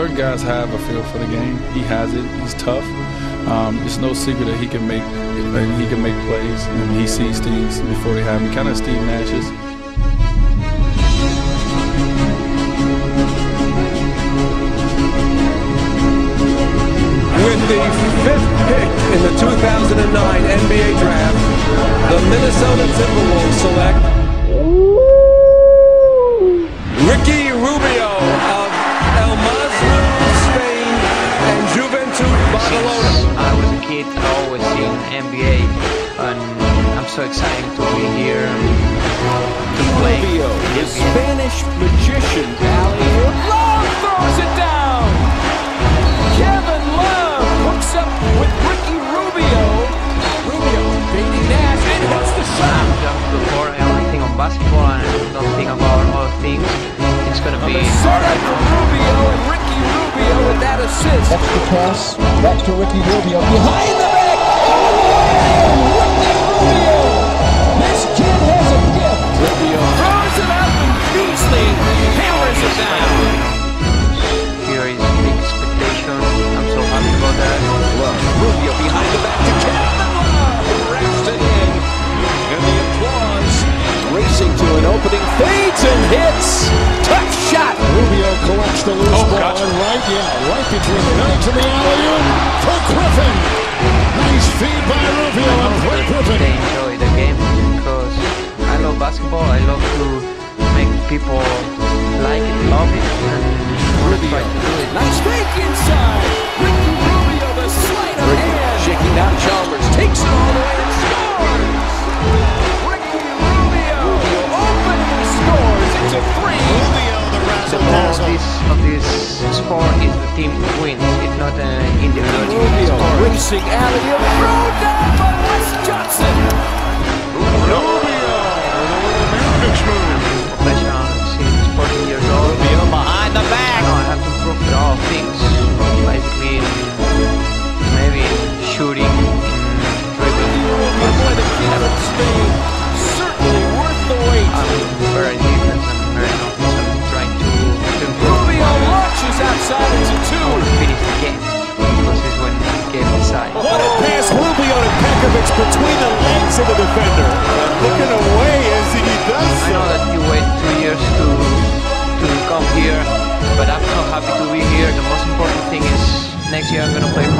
certain guys have a feel for the game. He has it. He's tough. Um, it's no secret that he can make he can make plays and he sees things before they happen. Kind of Steve Nash's. With the fifth pick in the 2009 NBA, and I'm so excited to be here to play. Rubio, the NBA. Spanish magician, alley Love throws it down. Kevin Love hooks up with Ricky Rubio. Rubio beating Nash and hits the shot. Just before I only think of basketball and don't think about other things. It's gonna be hard. Minnesota for Rubio and Ricky Rubio with that assist. Extra pass, back to Ricky Rubio, behind the basketball. I love to make people like it, love it, and want to try to do it. Nice fake inside. Ricky Rubio, the sleight of hand. Shaking down Chalmers. Takes it all the way and scores. Ricky Rubio openly scores. It's a three. The goal of this of this sport is the team wins. It's not an individual Rubio sport. racing alley oop. Thrown down by Wes Johnson. Between the legs of the defender. And looking away as he does so. I know that you wait two years to to come here, but I'm so happy to be here. The most important thing is next year I'm gonna play for.